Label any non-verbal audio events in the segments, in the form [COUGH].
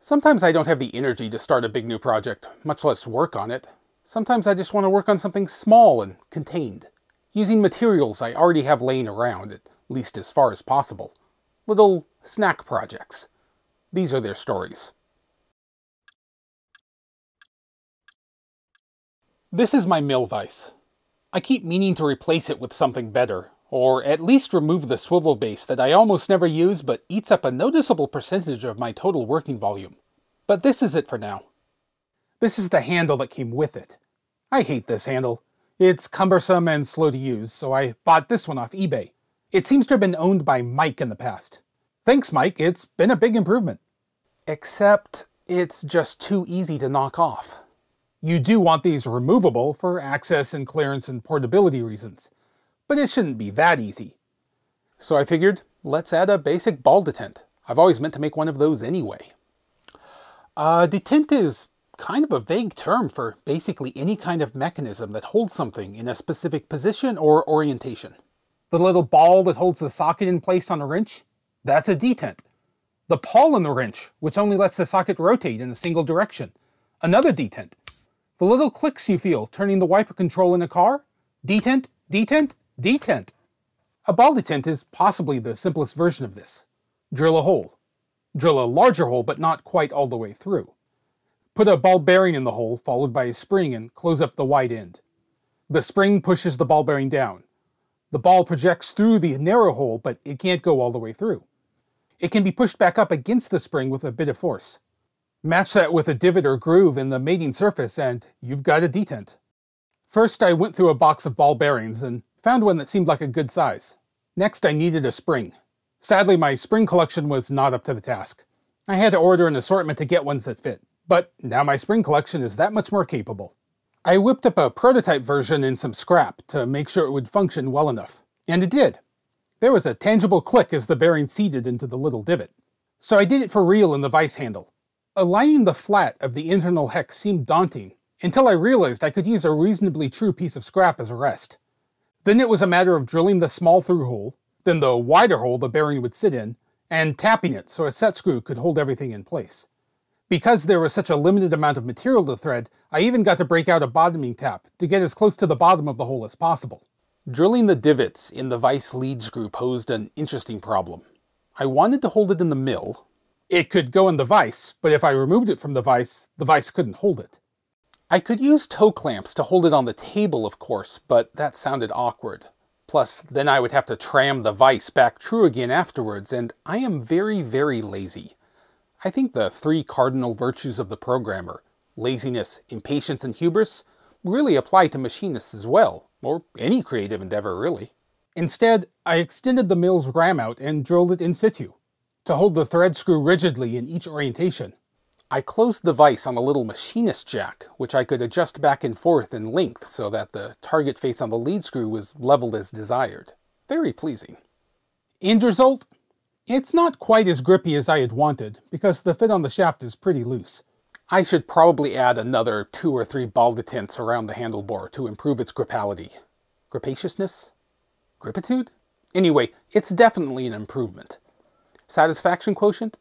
Sometimes I don't have the energy to start a big new project, much less work on it. Sometimes I just want to work on something small and contained, using materials I already have laying around, at least as far as possible. Little snack projects. These are their stories. This is my mill vise. I keep meaning to replace it with something better, or at least remove the swivel base that I almost never use but eats up a noticeable percentage of my total working volume. But this is it for now. This is the handle that came with it. I hate this handle. It's cumbersome and slow to use, so I bought this one off eBay. It seems to have been owned by Mike in the past. Thanks, Mike, it's been a big improvement. Except it's just too easy to knock off. You do want these removable for access and clearance and portability reasons but it shouldn't be that easy. So I figured, let's add a basic ball detent. I've always meant to make one of those anyway. Uh, detent is kind of a vague term for basically any kind of mechanism that holds something in a specific position or orientation. The little ball that holds the socket in place on a wrench? That's a detent. The pawl in the wrench, which only lets the socket rotate in a single direction. Another detent. The little clicks you feel turning the wiper control in a car? Detent, detent, Detent. A ball detent is possibly the simplest version of this. Drill a hole. Drill a larger hole, but not quite all the way through. Put a ball bearing in the hole, followed by a spring, and close up the wide end. The spring pushes the ball bearing down. The ball projects through the narrow hole, but it can't go all the way through. It can be pushed back up against the spring with a bit of force. Match that with a divot or groove in the mating surface, and you've got a detent. First, I went through a box of ball bearings and Found one that seemed like a good size. Next, I needed a spring. Sadly, my spring collection was not up to the task. I had to order an assortment to get ones that fit, but now my spring collection is that much more capable. I whipped up a prototype version in some scrap to make sure it would function well enough, and it did. There was a tangible click as the bearing seated into the little divot. So I did it for real in the vice handle. Aligning the flat of the internal hex seemed daunting, until I realized I could use a reasonably true piece of scrap as a rest. Then it was a matter of drilling the small through hole, then the wider hole the bearing would sit in, and tapping it so a set screw could hold everything in place. Because there was such a limited amount of material to thread, I even got to break out a bottoming tap to get as close to the bottom of the hole as possible. Drilling the divots in the vice lead screw posed an interesting problem. I wanted to hold it in the mill. It could go in the vise, but if I removed it from the vise, the vise couldn't hold it. I could use toe clamps to hold it on the table, of course, but that sounded awkward. Plus, then I would have to tram the vise back true again afterwards, and I am very, very lazy. I think the three cardinal virtues of the programmer, laziness, impatience, and hubris, really apply to machinists as well, or any creative endeavor, really. Instead, I extended the mill's ram out and drilled it in situ, to hold the thread screw rigidly in each orientation. I closed the vise on a little machinist jack, which I could adjust back and forth in length so that the target face on the lead screw was leveled as desired. Very pleasing. End result? It's not quite as grippy as I had wanted, because the fit on the shaft is pretty loose. I should probably add another two or three ball detents around the handlebar to improve its gripality. Gripaciousness? Gripitude? Anyway, it's definitely an improvement. Satisfaction quotient?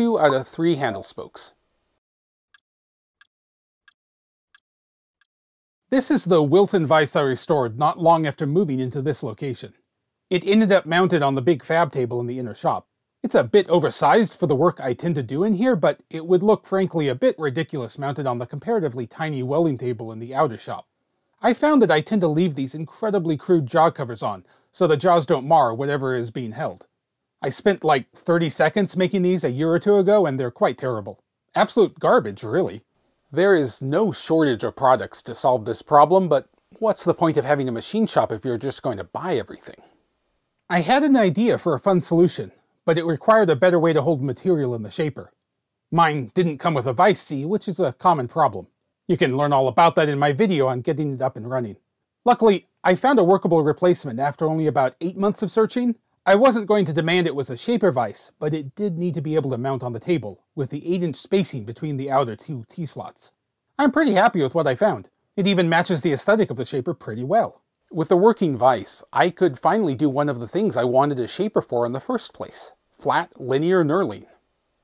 2 out of 3 handle spokes. This is the Wilton vise I restored not long after moving into this location. It ended up mounted on the big fab table in the inner shop. It's a bit oversized for the work I tend to do in here, but it would look frankly a bit ridiculous mounted on the comparatively tiny welding table in the outer shop. I found that I tend to leave these incredibly crude jaw covers on, so the jaws don't mar whatever is being held. I spent like 30 seconds making these a year or two ago, and they're quite terrible. Absolute garbage, really. There is no shortage of products to solve this problem, but what's the point of having a machine shop if you're just going to buy everything? I had an idea for a fun solution, but it required a better way to hold material in the shaper. Mine didn't come with a vice C, which is a common problem. You can learn all about that in my video on getting it up and running. Luckily, I found a workable replacement after only about 8 months of searching, I wasn't going to demand it was a shaper vise, but it did need to be able to mount on the table, with the 8-inch spacing between the outer two T-slots. I'm pretty happy with what I found. It even matches the aesthetic of the shaper pretty well. With the working vise, I could finally do one of the things I wanted a shaper for in the first place. Flat, linear knurling.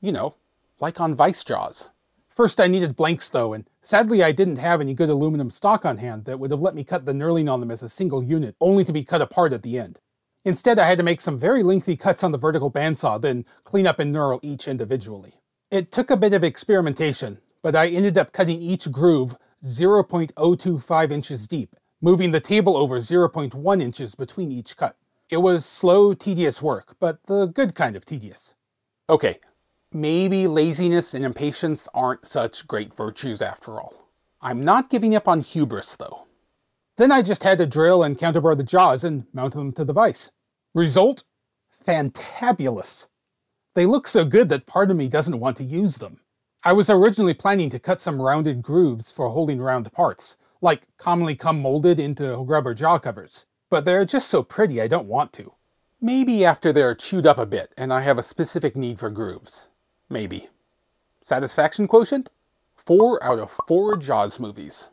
You know, like on Vice Jaws. First I needed blanks though, and sadly I didn't have any good aluminum stock on hand that would have let me cut the knurling on them as a single unit, only to be cut apart at the end. Instead I had to make some very lengthy cuts on the vertical bandsaw, then clean up and knurl each individually. It took a bit of experimentation, but I ended up cutting each groove 0.025 inches deep, moving the table over 0.1 inches between each cut. It was slow, tedious work, but the good kind of tedious. Okay, maybe laziness and impatience aren't such great virtues after all. I'm not giving up on hubris, though. Then I just had to drill and counterbore the jaws and mount them to the vise. Result? Fantabulous. They look so good that part of me doesn't want to use them. I was originally planning to cut some rounded grooves for holding round parts, like commonly come molded into rubber jaw covers but they're just so pretty I don't want to. Maybe after they're chewed up a bit and I have a specific need for grooves. Maybe. Satisfaction quotient? 4 out of 4 Jaws movies.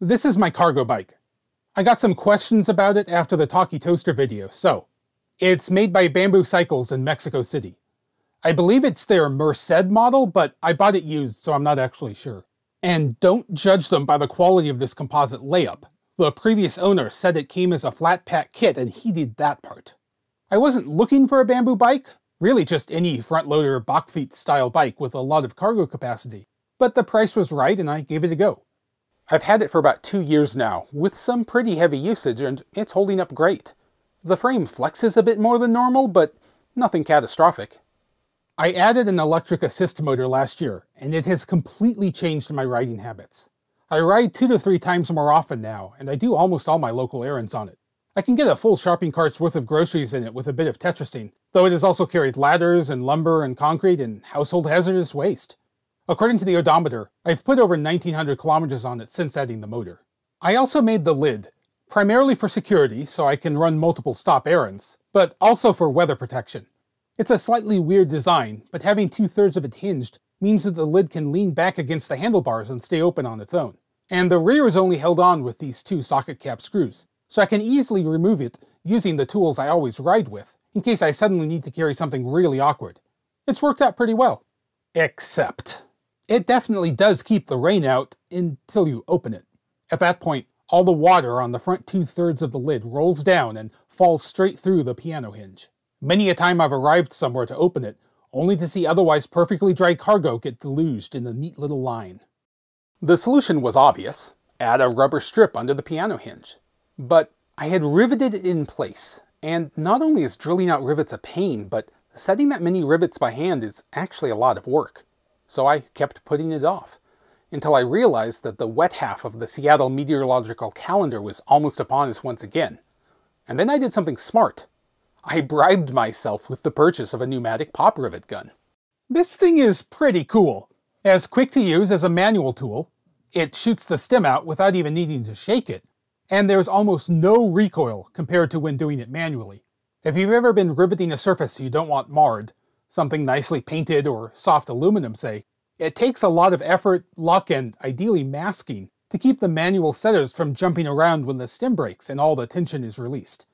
This is my cargo bike. I got some questions about it after the Talkie Toaster video, so. It's made by Bamboo Cycles in Mexico City. I believe it's their Merced model, but I bought it used, so I'm not actually sure. And don't judge them by the quality of this composite layup. The previous owner said it came as a flat pack kit and he did that part. I wasn't looking for a bamboo bike, really just any front loader Bakfiets style bike with a lot of cargo capacity, but the price was right and I gave it a go. I've had it for about two years now, with some pretty heavy usage, and it's holding up great. The frame flexes a bit more than normal, but nothing catastrophic. I added an electric assist motor last year, and it has completely changed my riding habits. I ride two to three times more often now, and I do almost all my local errands on it. I can get a full shopping cart's worth of groceries in it with a bit of tetracene, though it has also carried ladders and lumber and concrete and household hazardous waste. According to the odometer, I've put over 1900 kilometers on it since adding the motor. I also made the lid, primarily for security so I can run multiple stop errands, but also for weather protection. It's a slightly weird design, but having two-thirds of it hinged means that the lid can lean back against the handlebars and stay open on its own. And the rear is only held on with these two socket cap screws, so I can easily remove it using the tools I always ride with, in case I suddenly need to carry something really awkward. It's worked out pretty well. Except, it definitely does keep the rain out until you open it. At that point, all the water on the front two-thirds of the lid rolls down and falls straight through the piano hinge. Many a time I've arrived somewhere to open it, only to see otherwise perfectly dry cargo get deluged in a neat little line. The solution was obvious. Add a rubber strip under the piano hinge. But I had riveted it in place, and not only is drilling out rivets a pain, but setting that many rivets by hand is actually a lot of work. So I kept putting it off, until I realized that the wet half of the Seattle meteorological calendar was almost upon us once again. And then I did something smart. I bribed myself with the purchase of a pneumatic pop rivet gun. This thing is pretty cool. As quick to use as a manual tool, it shoots the stem out without even needing to shake it, and there's almost no recoil compared to when doing it manually. If you've ever been riveting a surface you don't want marred, something nicely painted or soft aluminum say, it takes a lot of effort, luck, and ideally masking to keep the manual setters from jumping around when the stem breaks and all the tension is released.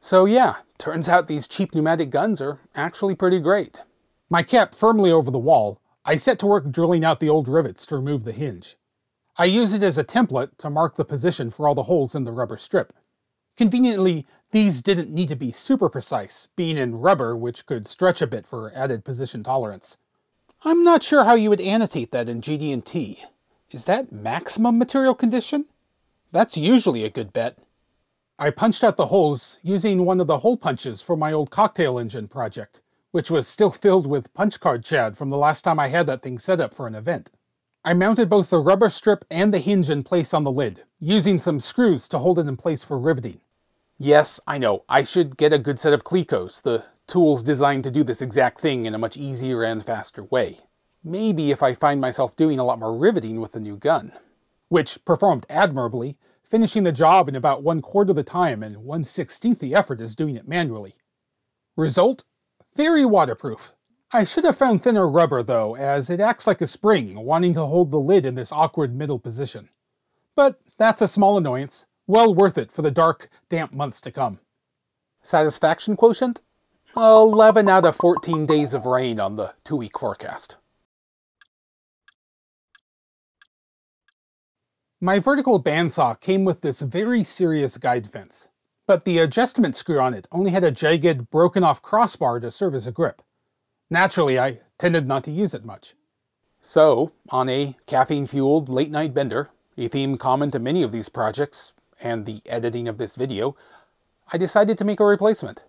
So yeah, turns out these cheap pneumatic guns are actually pretty great. My cap firmly over the wall, I set to work drilling out the old rivets to remove the hinge. I use it as a template to mark the position for all the holes in the rubber strip. Conveniently, these didn't need to be super precise, being in rubber which could stretch a bit for added position tolerance. I'm not sure how you would annotate that in GD&T. Is that maximum material condition? That's usually a good bet. I punched out the holes using one of the hole punches for my old cocktail engine project, which was still [LAUGHS] filled with punch card chad from the last time I had that thing set up for an event. I mounted both the rubber strip and the hinge in place on the lid, using some screws to hold it in place for riveting. Yes, I know, I should get a good set of Clecos, the tools designed to do this exact thing in a much easier and faster way. Maybe if I find myself doing a lot more riveting with the new gun. Which performed admirably, finishing the job in about one quarter the time and one sixteenth the effort as doing it manually. Result? Very waterproof. I should have found thinner rubber though, as it acts like a spring, wanting to hold the lid in this awkward middle position. But that's a small annoyance, well worth it for the dark, damp months to come. Satisfaction quotient? 11 out of 14 days of rain on the two-week forecast. My vertical bandsaw came with this very serious guide fence, but the adjustment screw on it only had a jagged, broken off crossbar to serve as a grip. Naturally, I tended not to use it much. So, on a caffeine-fueled late-night bender, a theme common to many of these projects, and the editing of this video, I decided to make a replacement.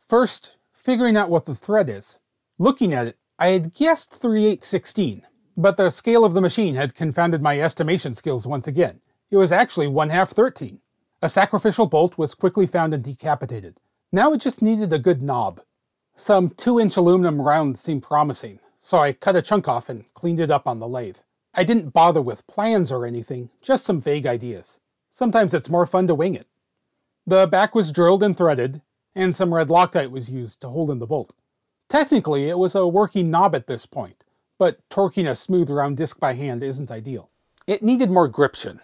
First, figuring out what the thread is. Looking at it, I had guessed 3 8 16, but the scale of the machine had confounded my estimation skills once again. It was actually 1 half 13. A sacrificial bolt was quickly found and decapitated. Now it just needed a good knob. Some 2-inch aluminum rounds seemed promising, so I cut a chunk off and cleaned it up on the lathe. I didn't bother with plans or anything, just some vague ideas. Sometimes it's more fun to wing it. The back was drilled and threaded, and some red Loctite was used to hold in the bolt. Technically, it was a working knob at this point, but torquing a smooth round disc by hand isn't ideal. It needed more gription.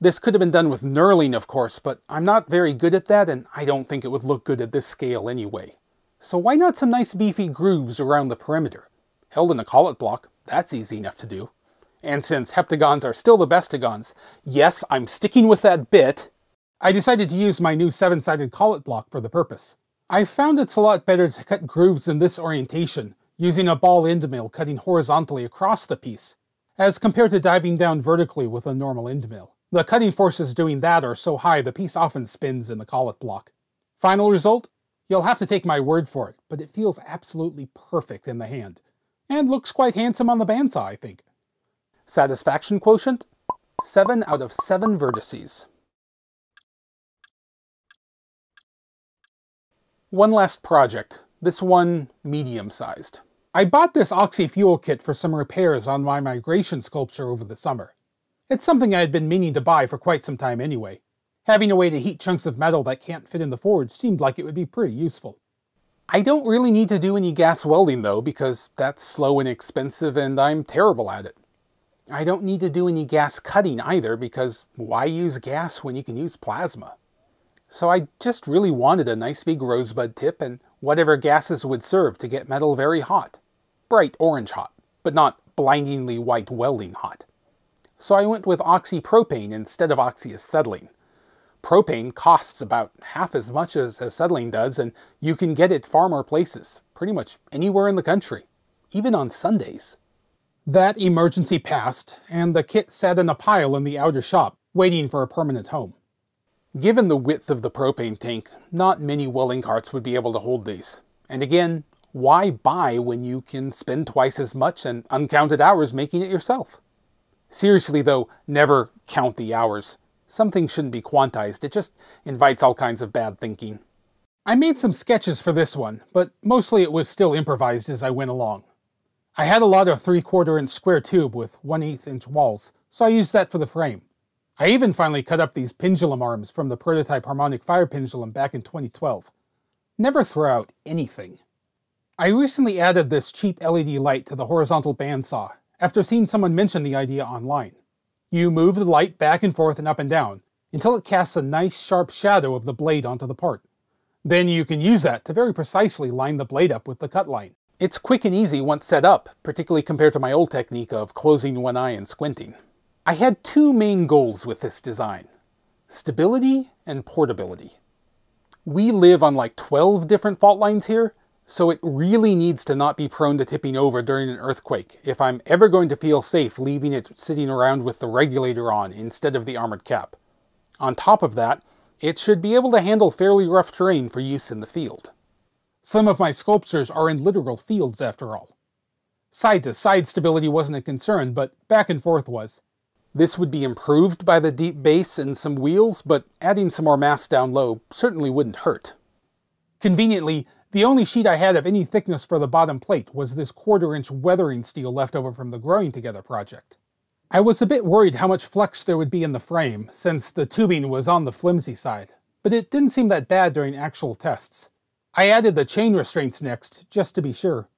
This could have been done with knurling, of course, but I'm not very good at that, and I don't think it would look good at this scale anyway. So why not some nice beefy grooves around the perimeter? Held in a collet block, that's easy enough to do. And since heptagons are still the bestagons, yes, I'm sticking with that bit, I decided to use my new seven-sided collet block for the purpose. I found it's a lot better to cut grooves in this orientation using a ball end mill cutting horizontally across the piece, as compared to diving down vertically with a normal end mill. The cutting forces doing that are so high the piece often spins in the collet block. Final result? You'll have to take my word for it, but it feels absolutely perfect in the hand, and looks quite handsome on the bandsaw, I think. Satisfaction quotient? 7 out of 7 vertices. One last project, this one medium-sized. I bought this Oxy fuel kit for some repairs on my migration sculpture over the summer. It's something I had been meaning to buy for quite some time anyway. Having a way to heat chunks of metal that can't fit in the forge seemed like it would be pretty useful. I don't really need to do any gas welding though, because that's slow and expensive and I'm terrible at it. I don't need to do any gas cutting either, because why use gas when you can use plasma? So I just really wanted a nice big rosebud tip and whatever gases would serve to get metal very hot. Bright orange hot, but not blindingly white welding hot. So I went with oxypropane instead of oxyacetylene. Propane costs about half as much as acetylene does, and you can get it far more places, pretty much anywhere in the country, even on Sundays. That emergency passed, and the kit sat in a pile in the outer shop, waiting for a permanent home. Given the width of the propane tank, not many welding carts would be able to hold these. And again, why buy when you can spend twice as much and uncounted hours making it yourself? Seriously though, never count the hours. Something shouldn't be quantized, it just invites all kinds of bad thinking. I made some sketches for this one, but mostly it was still improvised as I went along. I had a lot of 3 quarter inch square tube with 1 8 inch walls, so I used that for the frame. I even finally cut up these pendulum arms from the prototype harmonic fire pendulum back in 2012. Never throw out anything. I recently added this cheap LED light to the horizontal bandsaw after seeing someone mention the idea online. You move the light back and forth and up and down until it casts a nice sharp shadow of the blade onto the part. Then you can use that to very precisely line the blade up with the cut line. It's quick and easy once set up, particularly compared to my old technique of closing one eye and squinting. I had two main goals with this design, stability and portability. We live on like 12 different fault lines here, so it really needs to not be prone to tipping over during an earthquake if I'm ever going to feel safe leaving it sitting around with the regulator on instead of the armored cap. On top of that, it should be able to handle fairly rough terrain for use in the field. Some of my sculptures are in literal fields after all. Side-to-side -side stability wasn't a concern, but back and forth was. This would be improved by the deep base and some wheels, but adding some more mass down low certainly wouldn't hurt. Conveniently, the only sheet I had of any thickness for the bottom plate was this quarter-inch weathering steel left over from the Growing Together project. I was a bit worried how much flex there would be in the frame, since the tubing was on the flimsy side, but it didn't seem that bad during actual tests. I added the chain restraints next, just to be sure.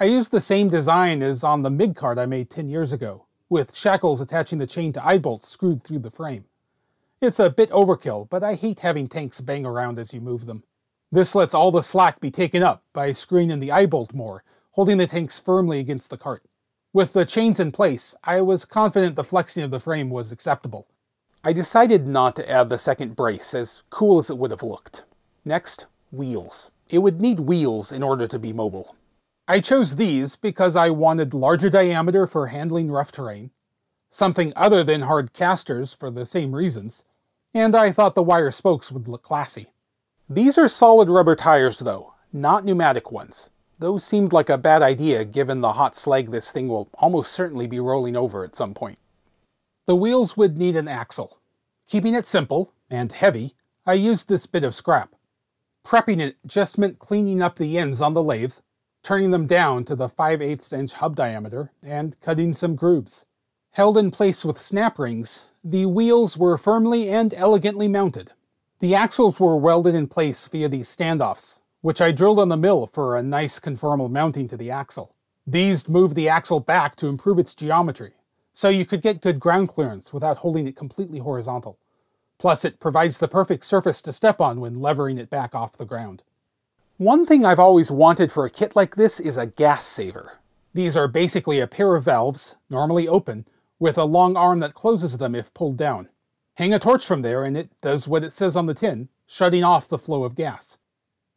I used the same design as on the MiG cart I made 10 years ago with shackles attaching the chain to eye bolts screwed through the frame. It's a bit overkill, but I hate having tanks bang around as you move them. This lets all the slack be taken up by screening the eye bolt more, holding the tanks firmly against the cart. With the chains in place, I was confident the flexing of the frame was acceptable. I decided not to add the second brace, as cool as it would have looked. Next, wheels. It would need wheels in order to be mobile. I chose these because I wanted larger diameter for handling rough terrain, something other than hard casters for the same reasons, and I thought the wire spokes would look classy. These are solid rubber tires though, not pneumatic ones. Those seemed like a bad idea given the hot slag this thing will almost certainly be rolling over at some point. The wheels would need an axle. Keeping it simple, and heavy, I used this bit of scrap. Prepping it just meant cleaning up the ends on the lathe, turning them down to the 5 8 inch hub diameter, and cutting some grooves. Held in place with snap rings, the wheels were firmly and elegantly mounted. The axles were welded in place via these standoffs, which I drilled on the mill for a nice conformal mounting to the axle. These moved the axle back to improve its geometry, so you could get good ground clearance without holding it completely horizontal. Plus, it provides the perfect surface to step on when levering it back off the ground. One thing I've always wanted for a kit like this is a gas saver. These are basically a pair of valves, normally open, with a long arm that closes them if pulled down. Hang a torch from there and it does what it says on the tin, shutting off the flow of gas.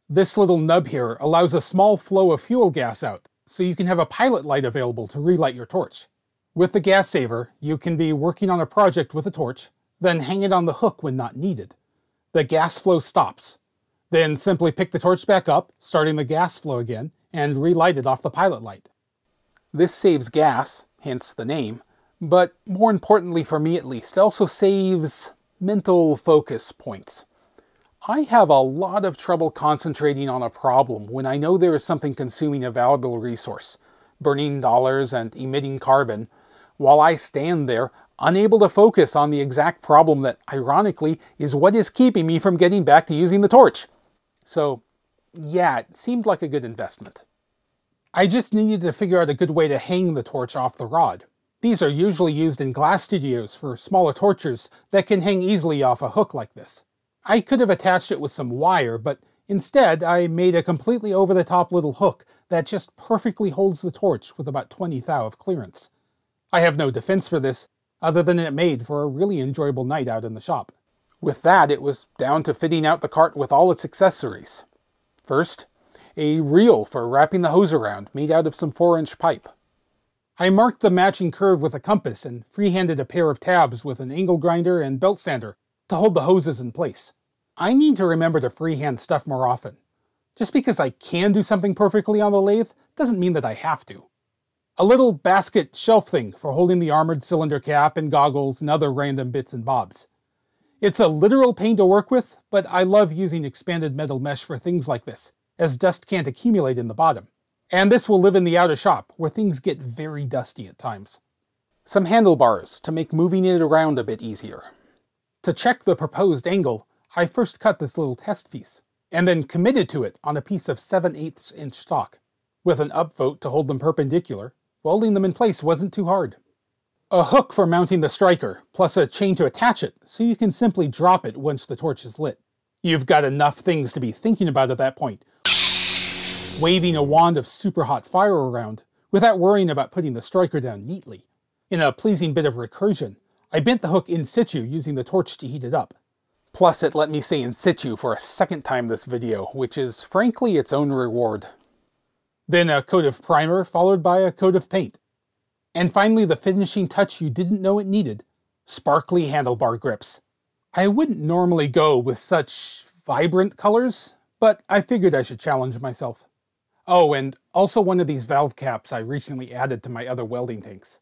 This little nub here allows a small flow of fuel gas out, so you can have a pilot light available to relight your torch. With the gas saver, you can be working on a project with a torch, then hang it on the hook when not needed. The gas flow stops. Then simply pick the torch back up, starting the gas flow again, and relight it off the pilot light. This saves gas, hence the name, but more importantly for me at least, it also saves mental focus points. I have a lot of trouble concentrating on a problem when I know there is something consuming a valuable resource, burning dollars and emitting carbon, while I stand there unable to focus on the exact problem that, ironically, is what is keeping me from getting back to using the torch. So, yeah, it seemed like a good investment. I just needed to figure out a good way to hang the torch off the rod. These are usually used in glass studios for smaller torches that can hang easily off a hook like this. I could have attached it with some wire, but instead I made a completely over-the-top little hook that just perfectly holds the torch with about 20 thou of clearance. I have no defense for this, other than it made for a really enjoyable night out in the shop. With that, it was down to fitting out the cart with all its accessories. First, a reel for wrapping the hose around, made out of some 4-inch pipe. I marked the matching curve with a compass and freehanded a pair of tabs with an angle grinder and belt sander to hold the hoses in place. I need to remember to freehand stuff more often. Just because I can do something perfectly on the lathe doesn't mean that I have to. A little basket shelf thing for holding the armored cylinder cap and goggles and other random bits and bobs. It's a literal pain to work with, but I love using expanded metal mesh for things like this, as dust can't accumulate in the bottom. And this will live in the outer shop, where things get very dusty at times. Some handlebars to make moving it around a bit easier. To check the proposed angle, I first cut this little test piece, and then committed to it on a piece of 7 8 inch stock. With an upvote to hold them perpendicular, welding them in place wasn't too hard. A hook for mounting the striker, plus a chain to attach it, so you can simply drop it once the torch is lit. You've got enough things to be thinking about at that point, waving a wand of super hot fire around without worrying about putting the striker down neatly. In a pleasing bit of recursion, I bent the hook in situ using the torch to heat it up. Plus it let me say in situ for a second time this video, which is frankly its own reward. Then a coat of primer followed by a coat of paint. And finally the finishing touch you didn't know it needed, sparkly handlebar grips. I wouldn't normally go with such vibrant colors, but I figured I should challenge myself. Oh, and also one of these valve caps I recently added to my other welding tanks.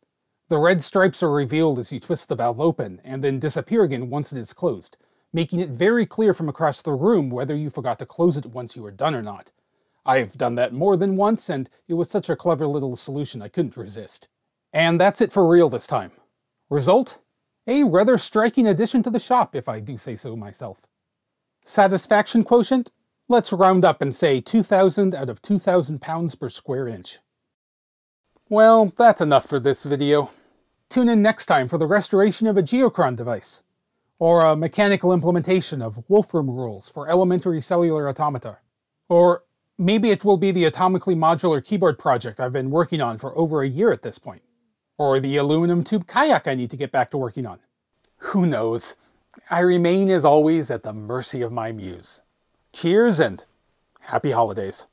The red stripes are revealed as you twist the valve open, and then disappear again once it is closed, making it very clear from across the room whether you forgot to close it once you were done or not. I've done that more than once, and it was such a clever little solution I couldn't resist. And that's it for real this time. Result? A rather striking addition to the shop, if I do say so myself. Satisfaction quotient? Let's round up and say 2,000 out of 2,000 pounds per square inch. Well, that's enough for this video. Tune in next time for the restoration of a Geochron device. Or a mechanical implementation of Wolfram rules for elementary cellular automata. Or maybe it will be the atomically modular keyboard project I've been working on for over a year at this point. Or the aluminum tube kayak I need to get back to working on. Who knows? I remain, as always, at the mercy of my muse. Cheers and happy holidays.